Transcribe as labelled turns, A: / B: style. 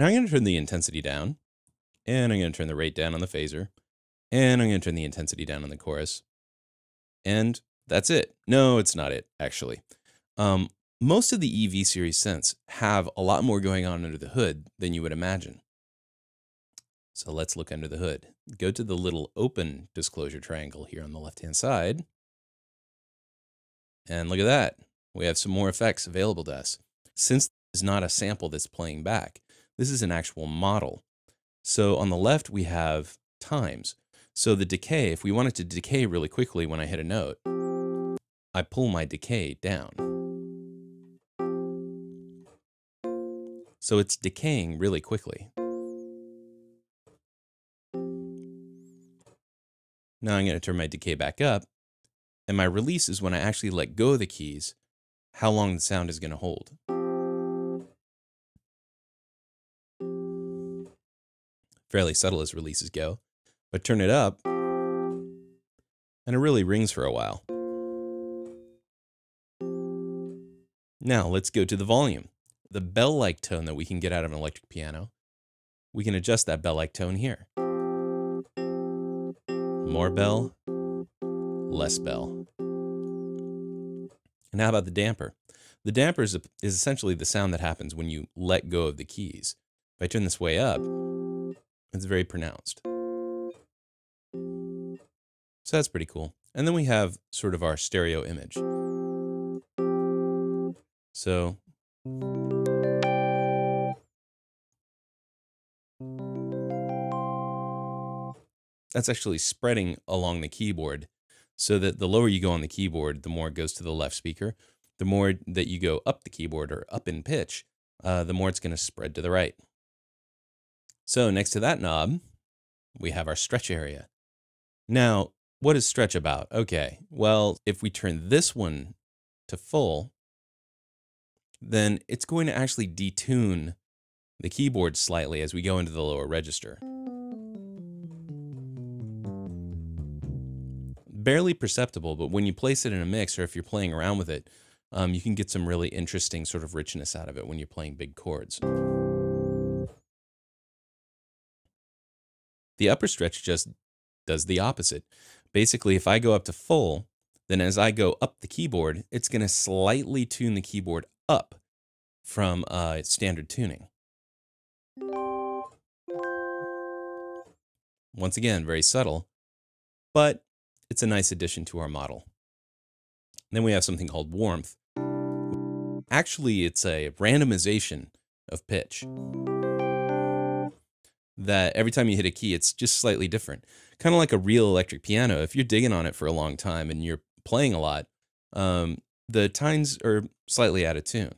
A: Now I'm going to turn the intensity down, and I'm going to turn the rate down on the phaser, and I'm going to turn the intensity down on the chorus. And that's it. No, it's not it, actually. Um, most of the EV series synths have a lot more going on under the hood than you would imagine. So let's look under the hood. Go to the little open disclosure triangle here on the left-hand side. And look at that. We have some more effects available to us. Since it's not a sample that's playing back, this is an actual model. So on the left, we have times. So the decay, if we want it to decay really quickly when I hit a note, I pull my decay down. So it's decaying really quickly. Now I'm going to turn my decay back up. And my release is when I actually let go of the keys, how long the sound is going to hold. Fairly subtle as releases go, but turn it up, and it really rings for a while. Now let's go to the volume. The bell-like tone that we can get out of an electric piano, we can adjust that bell-like tone here. More bell, less bell. And how about the damper? The damper is, is essentially the sound that happens when you let go of the keys. If I turn this way up, it's very pronounced. So that's pretty cool. And then we have sort of our stereo image. So that's actually spreading along the keyboard so that the lower you go on the keyboard, the more it goes to the left speaker. The more that you go up the keyboard or up in pitch, uh, the more it's going to spread to the right. So next to that knob, we have our stretch area. Now, what is stretch about? Okay, well, if we turn this one to full, then it's going to actually detune the keyboard slightly as we go into the lower register. barely perceptible, but when you place it in a mix or if you're playing around with it, um, you can get some really interesting sort of richness out of it when you're playing big chords. The upper stretch just does the opposite. Basically, if I go up to full, then as I go up the keyboard, it's going to slightly tune the keyboard up from uh, standard tuning. Once again, very subtle, but it's a nice addition to our model. Then we have something called warmth. Actually, it's a randomization of pitch. That every time you hit a key, it's just slightly different. Kind of like a real electric piano. If you're digging on it for a long time and you're playing a lot, um, the tines are slightly out of tune.